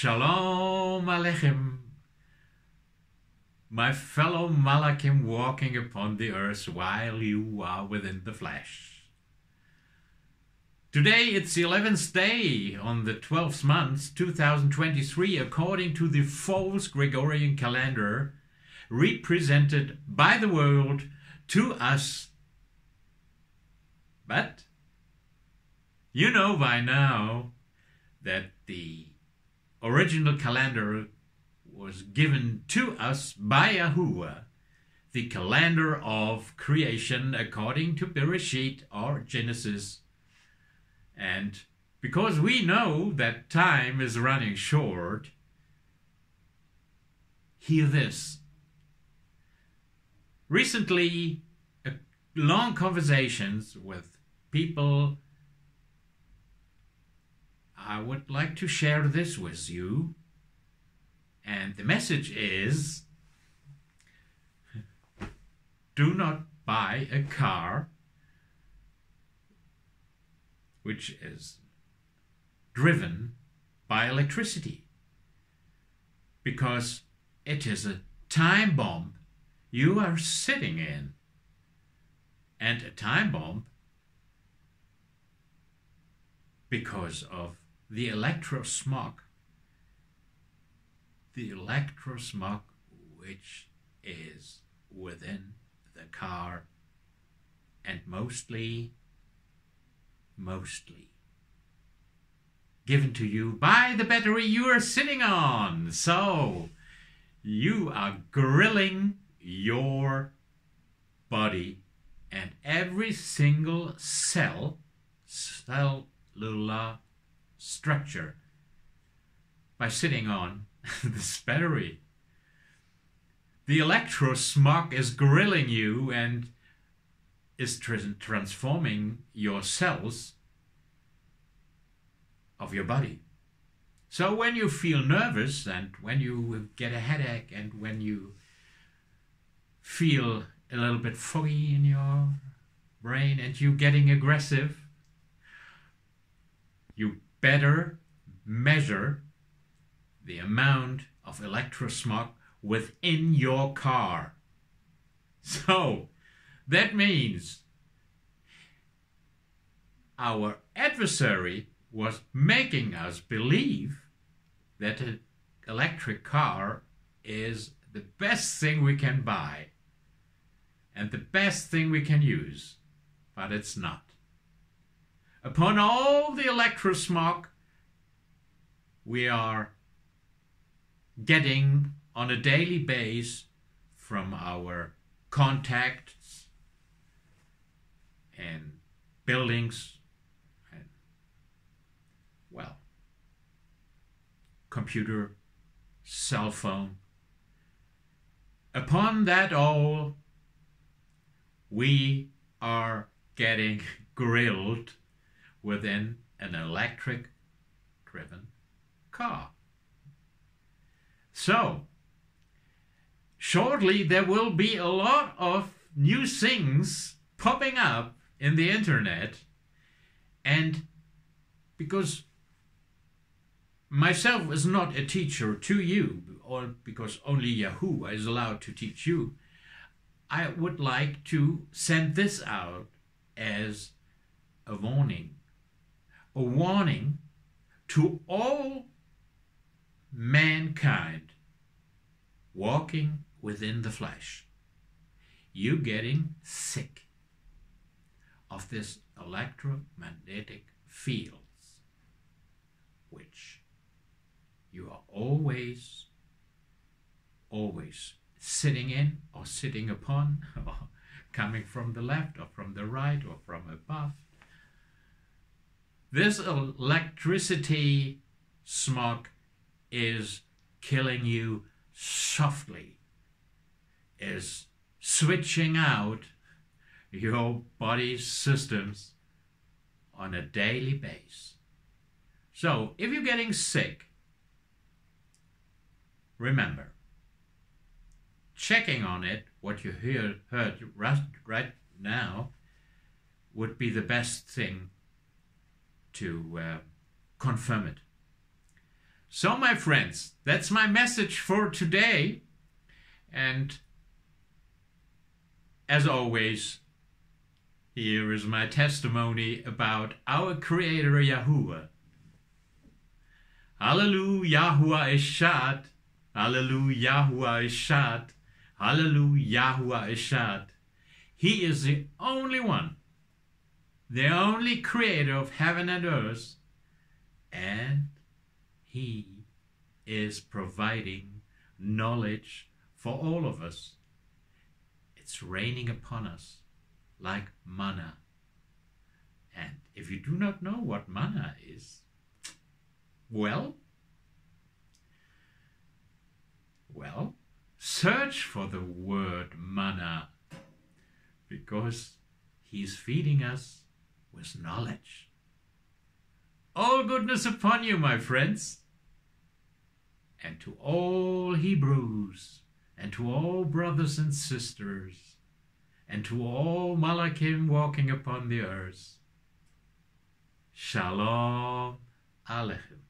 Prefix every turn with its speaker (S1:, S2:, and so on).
S1: Shalom Aleichem, my fellow Malachim walking upon the earth while you are within the flesh. Today it's the 11th day on the 12th month 2023 according to the false Gregorian calendar represented by the world to us. But you know by now that the original calendar was given to us by Yahuwah, the calendar of creation according to Bereshit or Genesis. And because we know that time is running short, hear this. Recently, long conversations with people I would like to share this with you. And the message is do not buy a car which is driven by electricity because it is a time bomb you are sitting in. And a time bomb because of the electrosmog. The electrosmog which is within the car and mostly, mostly given to you by the battery you are sitting on. So you are grilling your body and every single cell, cellular structure by sitting on this battery. The electrosmog is grilling you and is transforming your cells of your body. So when you feel nervous and when you get a headache and when you feel a little bit foggy in your brain and you getting aggressive, you better measure the amount of electrosmog within your car. So that means our adversary was making us believe that an electric car is the best thing we can buy and the best thing we can use, but it's not upon all the electrosmog we are getting on a daily basis from our contacts and buildings and well computer cell phone. Upon that all we are getting grilled within an electric driven car. So, shortly there will be a lot of new things popping up in the internet and because myself is not a teacher to you or because only Yahuwah is allowed to teach you, I would like to send this out as a warning a warning to all mankind walking within the flesh. You getting sick of this electromagnetic fields, which you are always, always sitting in or sitting upon, or coming from the left or from the right or from above this electricity smog is killing you softly, is switching out your body's systems on a daily basis. So if you're getting sick, remember, checking on it, what you hear, heard right, right now, would be the best thing to uh, confirm it. So, my friends, that's my message for today. And as always, here is my testimony about our Creator Yahuwah. Hallelujah, Yahuwah Echad. Hallelujah, Yahuwah Echad. Hallelujah, Yahuwah Echad. He is the only one, the only creator of heaven and earth, and He is providing knowledge for all of us. It's raining upon us like manna. And if you do not know what manna is, well, well, search for the word manna because he's feeding us with knowledge. All goodness upon you, my friends, and to all Hebrews, and to all brothers and sisters, and to all Malachim walking upon the earth. Shalom Aleichem.